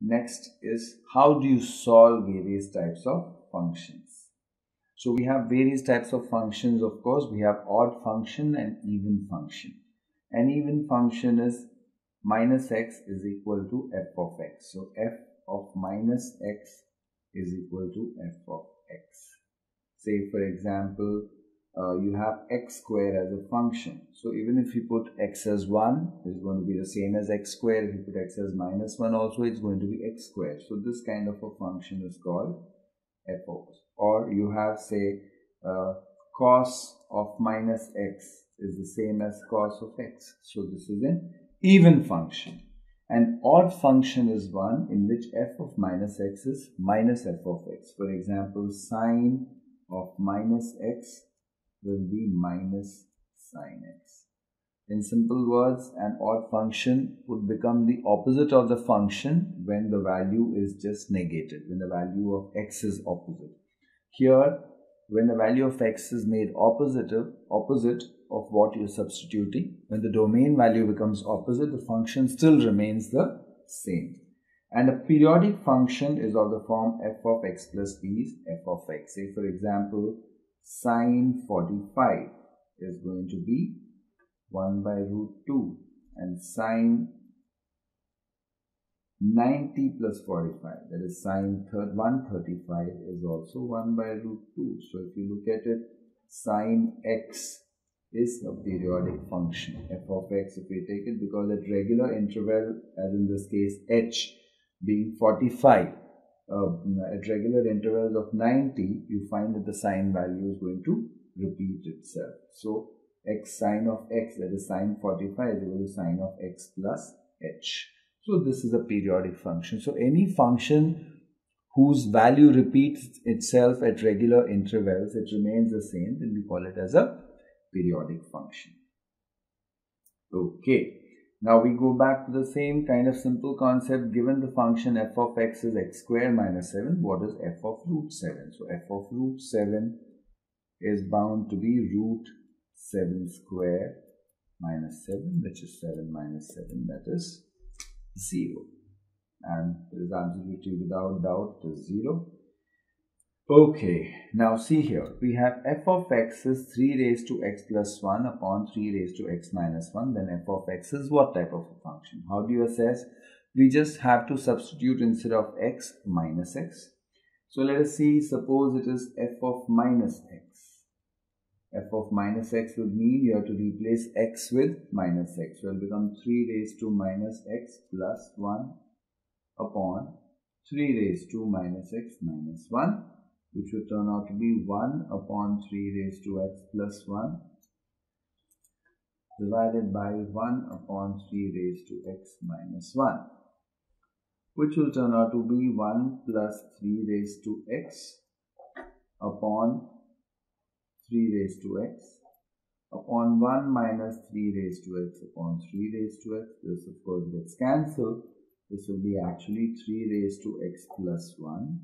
next is how do you solve various types of functions. So we have various types of functions of course we have odd function and even function. An even function is minus x is equal to f of x. So f of minus x is equal to f of x. Say for example uh, you have x square as a function. So even if you put x as 1, it's going to be the same as x square. If you put x as minus 1 also, it's going to be x square. So this kind of a function is called f of. Or you have say uh, cos of minus x is the same as cos of x. So this is an even function. An odd function is one in which f of minus x is minus f of x. For example, sine of minus x will be minus sine x. In simple words, an odd function would become the opposite of the function when the value is just negated, when the value of x is opposite. Here, when the value of x is made opposite, opposite of what you're substituting, when the domain value becomes opposite, the function still remains the same. And a periodic function is of the form f of x plus b is f of x. Say for example, sine 45 is going to be 1 by root 2 and sine 90 plus 45 that is sine 135 is also 1 by root 2 so if you look at it sine x is a periodic function. F of x if we take it because at regular interval as in this case h being 45 uh, at regular intervals of 90, you find that the sine value is going to repeat itself. So x sine of x, that is sine 45 is equal to sine of x plus h. So this is a periodic function. So any function whose value repeats itself at regular intervals, it remains the same, then we call it as a periodic function. Okay. Now we go back to the same kind of simple concept given the function f of x is x square minus 7 what is f of root 7 so f of root 7 is bound to be root 7 square minus 7 which is 7 minus 7 that is 0 and it is absolutely without doubt it is 0 Okay, now see here, we have f of x is 3 raised to x plus 1 upon 3 raised to x minus 1, then f of x is what type of a function? How do you assess? We just have to substitute instead of x minus x. So let us see, suppose it is f of minus x. f of minus x would mean you have to replace x with minus x. So it will become 3 raised to minus x plus 1 upon 3 raised to minus x minus 1 which would turn out to be 1 upon 3 raised to x plus 1 divided by 1 upon 3 raised to x minus 1 which will turn out to be 1 plus 3 raised to x upon 3 raised to x upon 1 minus 3 raised to x upon 3 raised to x. This of course gets cancelled. This will be actually 3 raised to x plus 1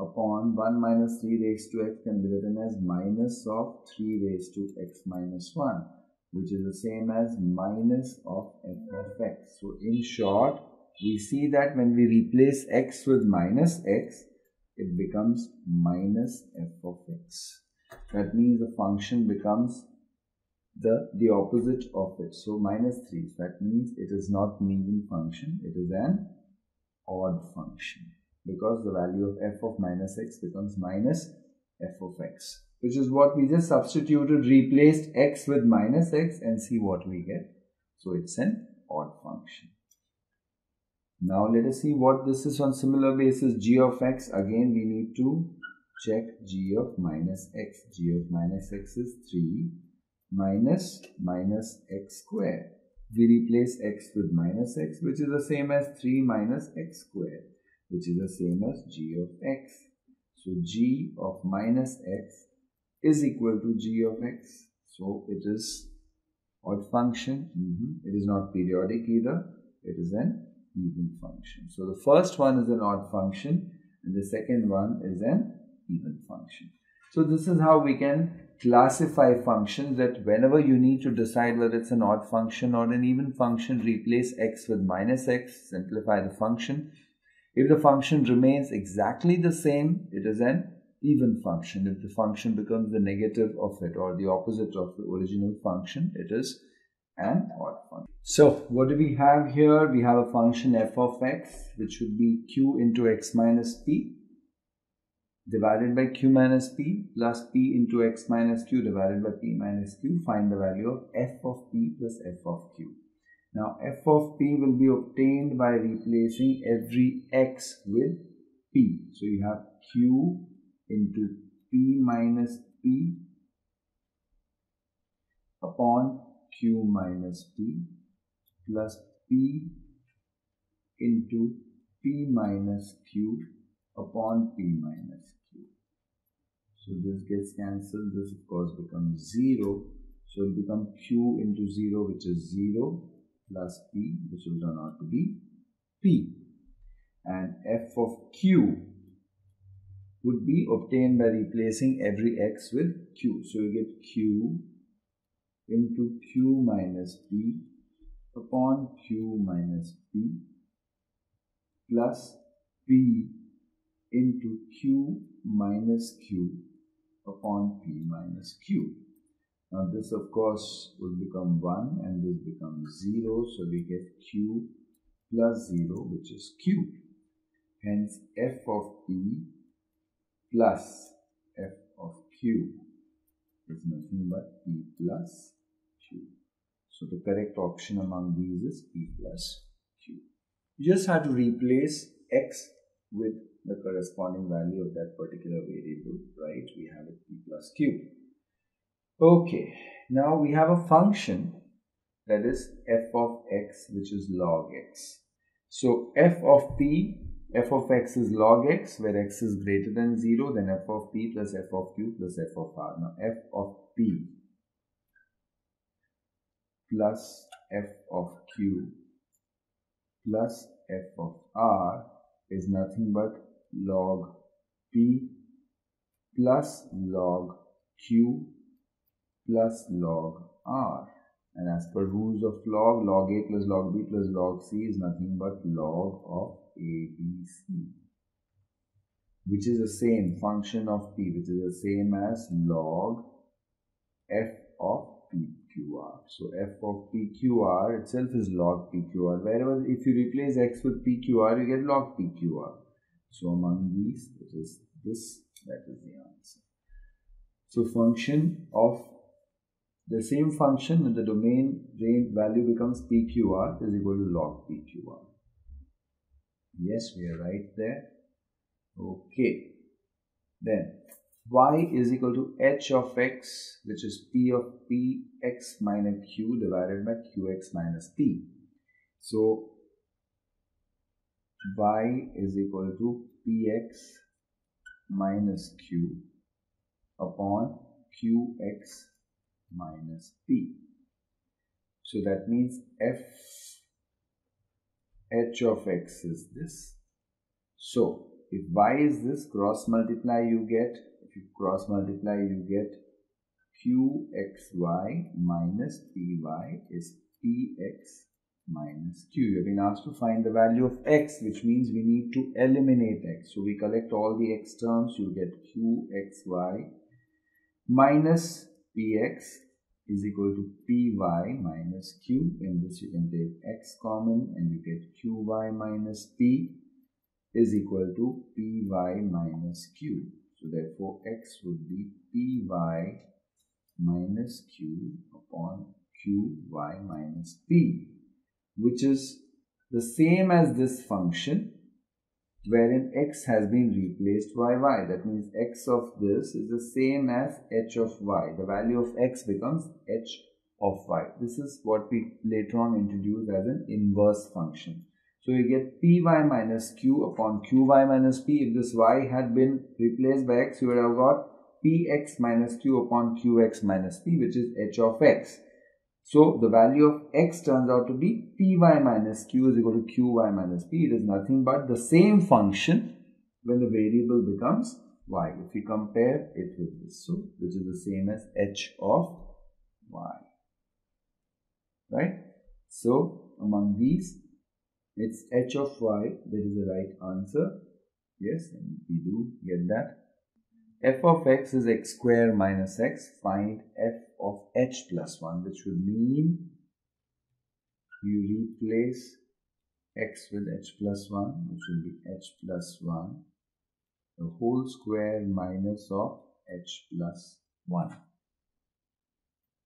upon 1 minus 3 raised to x can be written as minus of 3 raised to x minus 1 which is the same as minus of f of x. So in short, we see that when we replace x with minus x, it becomes minus f of x. That means the function becomes the, the opposite of it. So minus 3. That means it is not an even function. It is an odd function because the value of f of minus x becomes minus f of x which is what we just substituted replaced x with minus x and see what we get. So it's an odd function. Now let us see what this is on similar basis. G of x again we need to check g of minus x. G of minus x is 3 minus minus x square. We replace x with minus x which is the same as 3 minus x square which is the same as g of x. So g of minus x is equal to g of x. So it is odd function. Mm -hmm. It is not periodic either. It is an even function. So the first one is an odd function and the second one is an even function. So this is how we can classify functions that whenever you need to decide whether it's an odd function or an even function, replace x with minus x, simplify the function If the function remains exactly the same, it is an even function. If the function becomes the negative of it or the opposite of the original function, it is an odd function. So what do we have here? We have a function f of x which would be q into x minus p divided by q minus p plus p into x minus q divided by p minus q. Find the value of f of p plus f of q. Now f of p will be obtained by replacing every x with p. So you have q into p minus p upon q minus p plus p into p minus q upon p minus q. So this gets cancelled. This of course becomes 0. So it becomes q into 0 which is 0 plus p which will turn out to be p. And f of q would be obtained by replacing every x with q. So you get q into q minus p upon q minus p plus p into q minus q upon p minus q. Now this of course will become 1 and this becomes 0 so we get q plus 0 which is q. Hence f of p plus f of q is nothing but p plus q. So the correct option among these is p plus q. You just have to replace x with the corresponding value of that particular variable, right? We have it p plus q. Okay, now we have a function that is f of x which is log x. So f of p, f of x is log x where x is greater than 0 then f of p plus f of q plus f of r. Now f of p plus f of q plus f of r is nothing but log p plus log q plus log r. And as per rules of log, log a plus log b plus log c is nothing but log of abc, which is the same function of p, which is the same as log f of pqr. So f of pqr itself is log pqr. Wherever if you replace x with pqr, you get log pqr. So among these, it is this that is the answer. So function of the same function in the domain range value becomes pqr is equal to log pqr. Yes, we are right there. Okay. Then y is equal to h of x which is p of p x minus q divided by qx minus p. So y is equal to px minus q upon qx minus p. So that means f h of x is this. So if y is this cross multiply you get if you cross multiply you get qxy minus py is px minus q. You have been asked to find the value of x which means we need to eliminate x. So we collect all the x terms you get qxy minus px is equal to py minus q. In this you can take x common and you get qy minus p is equal to py minus q. So therefore x would be py minus q upon qy minus p which is the same as this function wherein x has been replaced by y. That means x of this is the same as h of y. The value of x becomes h of y. This is what we later on introduce as an inverse function. So you get py minus q upon qy minus p. If this y had been replaced by x, you would have got px minus q upon qx minus p, which is h of x. So the value of x turns out to be py minus q is equal to qy minus p. It is nothing but the same function when the variable becomes y. If we compare it with this, so which is the same as h of y. Right? So among these, It's h of y that is the right answer. Yes, we do get that. F of x is x square minus x. Find f of h plus 1 which would mean you replace x with h plus 1 which will be h plus 1 the whole square minus of h plus 1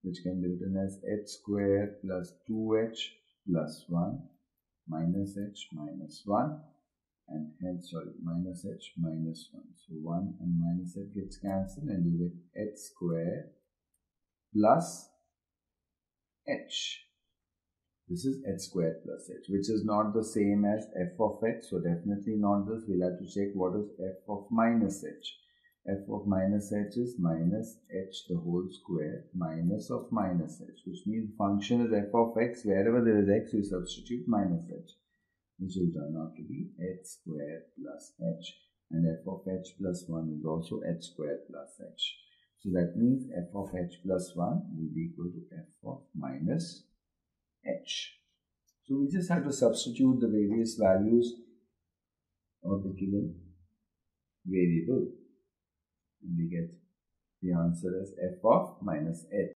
which can be written as h square plus 2h plus 1 minus h minus 1 and hence sorry minus h minus 1 so 1 and minus h gets cancelled and you get h square plus h. This is h squared plus h which is not the same as f of x so definitely not this. We'll have to check what is f of minus h. F of minus h is minus h the whole square minus of minus h which means function is f of x. Wherever there is x we substitute minus h which will turn out to be h squared plus h and f of h plus 1 is also h squared plus h. So that means f of h plus 1 will be equal to f of minus h. So we just have to substitute the various values of the given variable. And we get the answer as f of minus h.